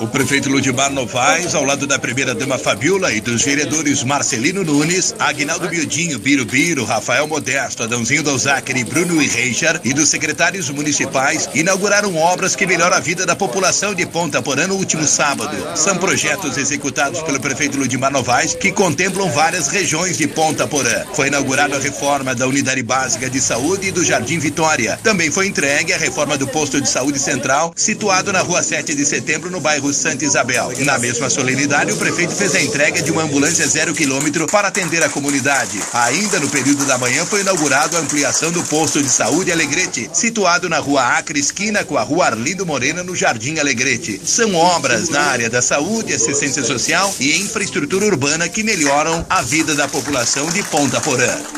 O prefeito Ludimar Novaes, ao lado da primeira-dama Fabiola e dos vereadores Marcelino Nunes, Agnaldo Biodinho, Biro Biro, Rafael Modesto, Adãozinho Dalzacre, Bruno e Reichard e dos secretários municipais, inauguraram obras que melhoram a vida da população de Ponta Porã no último sábado. São projetos executados pelo prefeito Ludimar Novaes que contemplam várias regiões de Ponta Porã. Foi inaugurada a reforma da Unidade Básica de Saúde e do Jardim Vitória. Também foi entregue a reforma do posto de saúde central, situado na rua 7 de setembro, no bairro Santa Isabel. Na mesma solenidade, o prefeito fez a entrega de uma ambulância zero quilômetro para atender a comunidade. Ainda no período da manhã foi inaugurado a ampliação do posto de saúde Alegrete, situado na rua Acre, esquina com a rua Arlindo Morena, no Jardim Alegrete. São obras na área da saúde, assistência social e infraestrutura urbana que melhoram a vida da população de Ponta Porã.